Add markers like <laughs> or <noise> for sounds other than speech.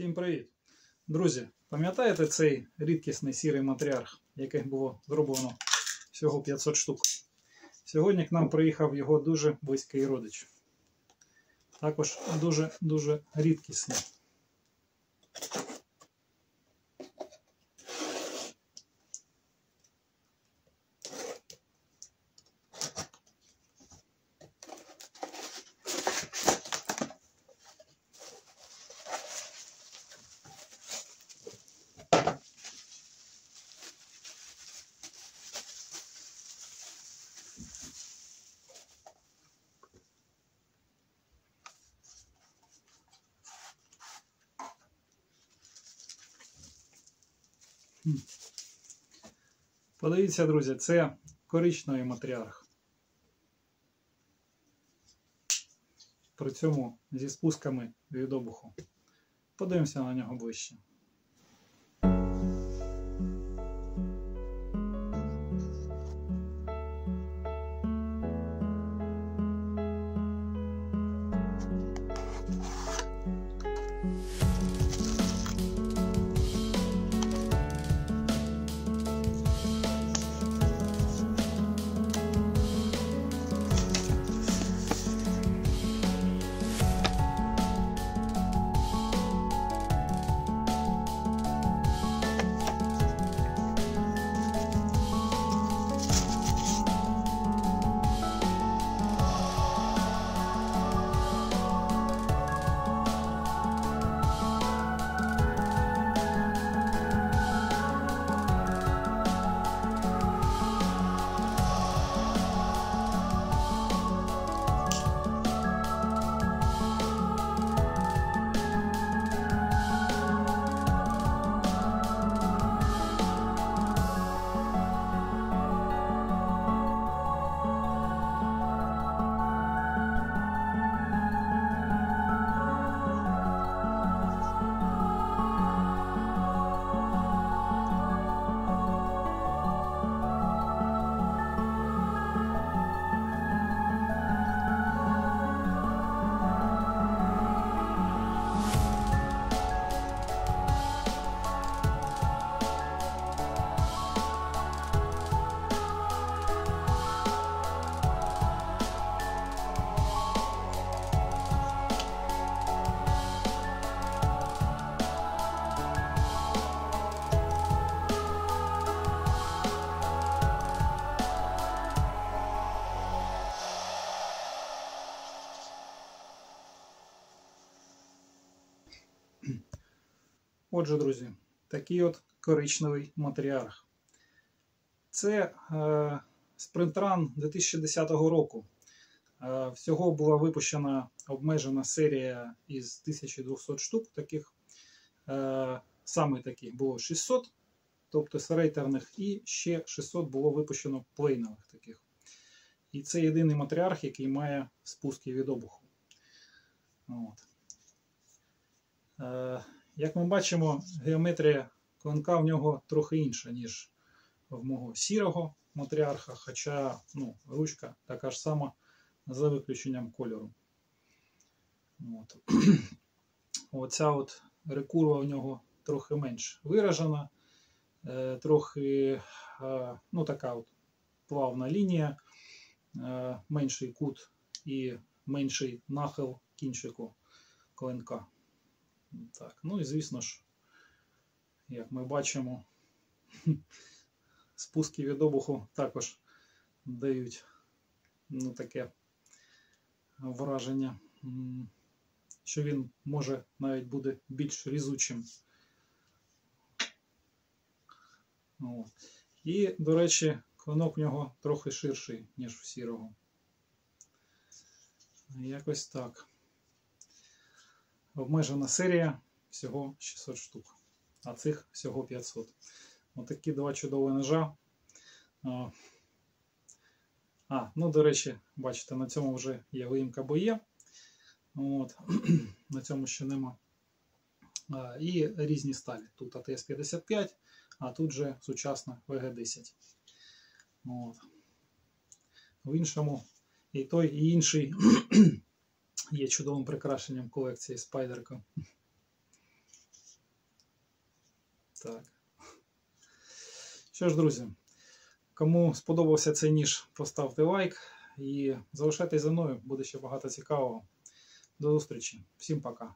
Всім привіт! Друзі, пам'ятаєте цей рідкісний сірий матріарх, яких було зроблено всього 500 штук? Сьогодні к нам приїхав його дуже близький родич. Також дуже-дуже рідкісний. Подивіться, друзі, це коричневий матріарх. При цьому зі спусками від обуху. Подивимося на нього ближче. Отже, друзі, такий от коричневий матріарх. Це е, sprint run 2010 року. Е, всього була випущена обмежена серія із 1200 штук. Таких е, саме таких було 600, тобто серейтерних, і ще 600 було випущено плейнових таких. І це єдиний матріарх, який має спуски від обуху. От. Як ми бачимо, геометрія клинка в нього трохи інша, ніж в мого сірого матріарха, хоча ну, ручка така ж сама за виключенням кольору. От. <clears throat> Оця от рекурва в нього трохи менш виражена, е, трохи е, ну, така от плавна лінія, е, менший кут і менший нахил кінчику клинка. Так, ну і звісно ж, як ми бачимо, <laughs> спуски від обуху також дають ну, таке враження, що він може навіть буде більш різучим. О. І, до речі, клинок в нього трохи ширший, ніж в сірого. Якось так. Обмежена серія всього 600 штук, а цих всього 500. Отакі два чудові ножа. А, ну, до речі, бачите, на цьому вже є виїмка боє. От. <clears throat> На цьому ще нема. А, І різні сталі. Тут ATS-55, а тут же сучасна VG-10. От. В іншому і той, і інший <clears throat> є чудовим прикрашенням колекції спайдерка. Так. Що ж, друзі, кому сподобався цей ніж, поставте лайк і залишайтесь за мною, буде ще багато цікавого. До зустрічі. Всім пока.